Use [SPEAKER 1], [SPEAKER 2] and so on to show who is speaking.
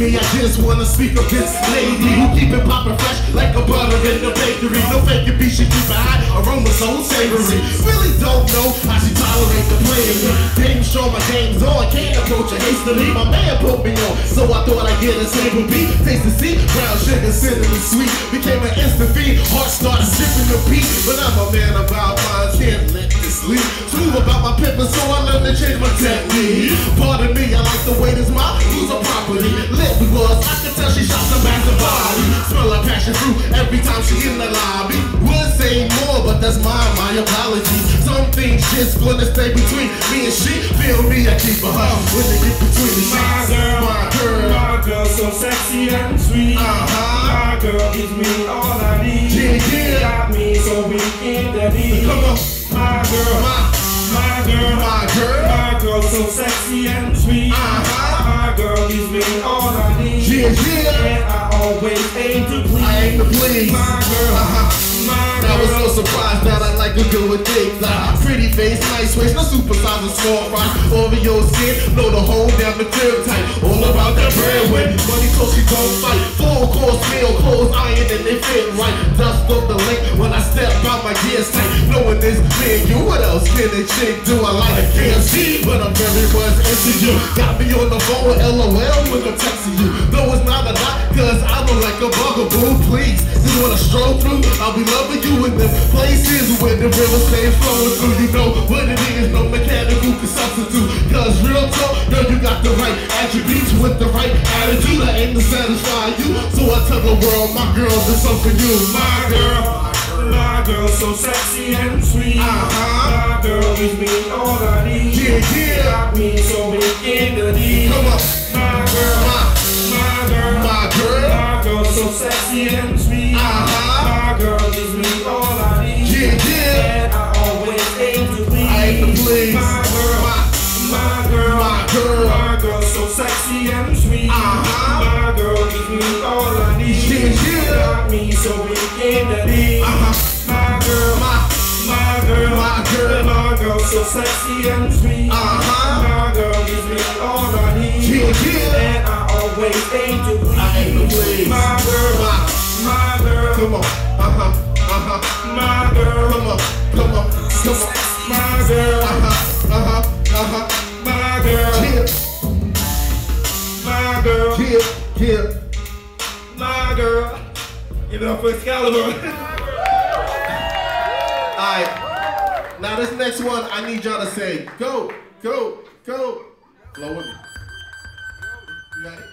[SPEAKER 1] me, I just wanna speak of this lady who keep it poppin' fresh like a butter in the bakery. No faking beat, she keep high aroma so savory. Really don't know how she tolerate the playing me. Dame sure my game's on, can't approach her hastily. My man put me on, so I thought I'd get a sample beat. Taste the sea, brown sugar, cinnamon sweet. Became an instant feed, heart started sipping the beat. But I'm a man about mine, can't let this sleep. Smooth about my pimpin', so I learned to change my technique. Pardon me, I like the way this mouth use a property. Because I can tell she shot some back body. Smell like passion fruit every time she in the lobby. Would say more, but that's my my apologies. Some things just gonna stay between me and she. Feel me, I keep her heart when they get between the
[SPEAKER 2] My girl,
[SPEAKER 1] my girl.
[SPEAKER 2] my girl, so sexy and sweet.
[SPEAKER 1] Uh-huh.
[SPEAKER 2] My girl gives me all I need.
[SPEAKER 1] Yeah, yeah.
[SPEAKER 2] Got me so weak in the knee.
[SPEAKER 1] Come on,
[SPEAKER 2] My girl,
[SPEAKER 1] my,
[SPEAKER 2] my girl,
[SPEAKER 1] my girl.
[SPEAKER 2] my girl, so sexy and sweet.
[SPEAKER 1] Uh-huh.
[SPEAKER 2] My girl gives me all.
[SPEAKER 1] Yeah, yeah.
[SPEAKER 2] And I always aim to please.
[SPEAKER 1] I ain't the please.
[SPEAKER 2] My girl,
[SPEAKER 1] Uh-huh.
[SPEAKER 2] my
[SPEAKER 1] I was
[SPEAKER 2] girl.
[SPEAKER 1] so surprised that I like to do with things like pretty face, nice waist, no supersize or small fries. Oreo skin, know the whole down the crib tight. All about that bread when money so she don't fight. Full course meal, clothes iron and they fit right. Dust off the link when I step out my gears tight. Knowing this man, you what else can a chick do? I like KFC, but I'm very much into you. Got me on the phone with LOL when I'm texting you. Though it's not a lot, cause I look like a bugaboo. Please, just wanna stroll through. I'll be loving you in the places where the river stays flowing through. You know what it is, no mechanical can substitute. Cause real talk, girl, you got the right attributes with the right attitude. I aim to satisfy you. So I tell the world, my girl, up for you.
[SPEAKER 2] My girl, so sexy and sweet.
[SPEAKER 1] Uh-huh.
[SPEAKER 2] My girl gives me all I need.
[SPEAKER 1] Yeah, yeah.
[SPEAKER 2] Got me so weak in the knee.
[SPEAKER 1] Come on,
[SPEAKER 2] My girl,
[SPEAKER 1] my,
[SPEAKER 2] my girl,
[SPEAKER 1] my girl.
[SPEAKER 2] my girl, so sexy and sweet.
[SPEAKER 1] Uh-huh.
[SPEAKER 2] My girl gives me all I need.
[SPEAKER 1] Yeah, yeah.
[SPEAKER 2] And I always aim to please.
[SPEAKER 1] I aim to please.
[SPEAKER 2] My girl,
[SPEAKER 1] My,
[SPEAKER 2] my girl,
[SPEAKER 1] my girl.
[SPEAKER 2] my girl, so sexy and sweet.
[SPEAKER 1] Uh-huh.
[SPEAKER 2] My girl gives me all I need.
[SPEAKER 1] Yeah, yeah.
[SPEAKER 2] Got me so weak in the knee.
[SPEAKER 1] Uh-huh.
[SPEAKER 2] So sexy and sweet.
[SPEAKER 1] Uh-huh.
[SPEAKER 2] My girl gives me all I need.
[SPEAKER 1] yeah, yeah.
[SPEAKER 2] And I always aim to please.
[SPEAKER 1] I aim to please.
[SPEAKER 2] My girl,
[SPEAKER 1] My,
[SPEAKER 2] my girl,
[SPEAKER 1] come on, uh-huh, uh-huh.
[SPEAKER 2] my girl,
[SPEAKER 1] Come on, come on, come on.
[SPEAKER 2] my girl,
[SPEAKER 1] Uh-huh, uh-huh, uh-huh.
[SPEAKER 2] my girl,
[SPEAKER 1] Yeah,
[SPEAKER 2] my girl,
[SPEAKER 1] yeah, yeah.
[SPEAKER 2] my girl. Give it up for Excalibar.
[SPEAKER 1] Alright. Now this next one, I need y'all to say, go, go, go. Flow with me. You?